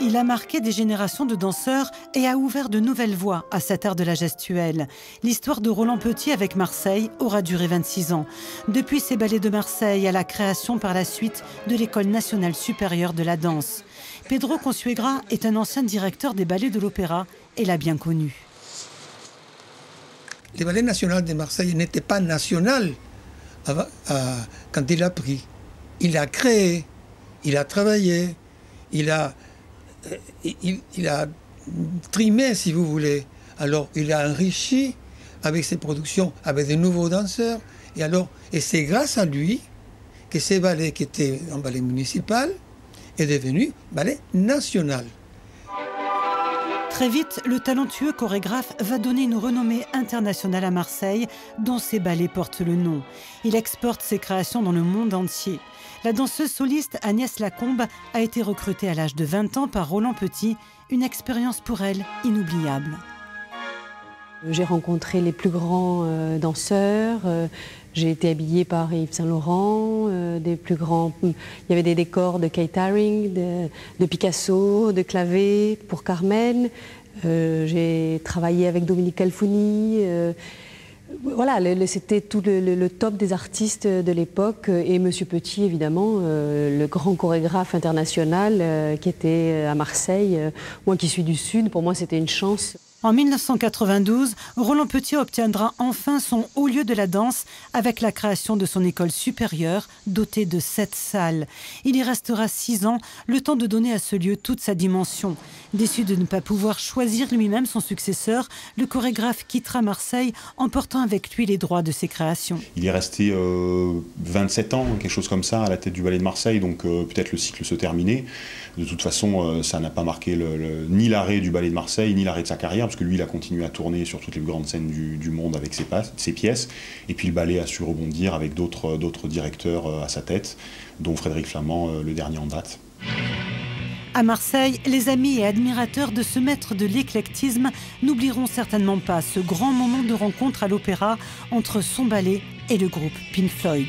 Il a marqué des générations de danseurs et a ouvert de nouvelles voies à cette ère de la gestuelle. L'histoire de Roland Petit avec Marseille aura duré 26 ans. Depuis ses ballets de Marseille à la création par la suite de l'École nationale supérieure de la danse. Pedro Consuegra est un ancien directeur des ballets de l'opéra et l'a bien connu. Le ballet national de Marseille n'était pas national quand il a pris. Il a créé, il a travaillé, il a il, a trimé, si vous voulez. Alors, il a enrichi avec ses productions, avec de nouveaux danseurs. Et alors, c'est grâce à lui que ces ballets qui étaient un ballet municipal est devenu ballet national. Très vite, le talentueux chorégraphe va donner une renommée internationale à Marseille, dont ses ballets portent le nom. Il exporte ses créations dans le monde entier. La danseuse soliste Agnès Lacombe a été recrutée à l'âge de 20 ans par Roland Petit, une expérience pour elle inoubliable. J'ai rencontré les plus grands euh, danseurs. Euh, j'ai été habillée par Yves Saint Laurent, euh, des plus grands. Il y avait des décors de Kate Haring, de, Picasso, de Clavé pour Carmen. j'ai travaillé avec Dominique Alfouni. voilà, c'était tout le, top des artistes de l'époque et Monsieur Petit, évidemment, le grand chorégraphe international qui était à Marseille. moi qui suis du Sud, pour moi c'était une chance. En 1992, Roland Petit obtiendra enfin son haut lieu de la danse avec la création de son école supérieure dotée de sept salles. Il y restera six ans, le temps de donner à ce lieu toute sa dimension. Déçu de ne pas pouvoir choisir lui-même son successeur, le chorégraphe quittera Marseille, emportant avec lui les droits de ses créations. Il est resté 27 euh, ans, quelque chose comme ça, à la tête du ballet de Marseille, donc euh, peut-être le cycle se terminait. De toute façon, euh, ça n'a pas marqué ni l'arrêt du ballet de Marseille, ni l'arrêt de sa carrière, que lui, il a continué à tourner sur toutes les grandes scènes du, monde avec ses, pièces. Et puis le ballet a su rebondir avec d'autres directeurs à sa tête, dont Frédéric Flamand, le dernier en date. À Marseille, les amis et admirateurs de ce maître de l'éclectisme n'oublieront certainement pas ce grand moment de rencontre à l'opéra entre son ballet et le groupe Pink Floyd.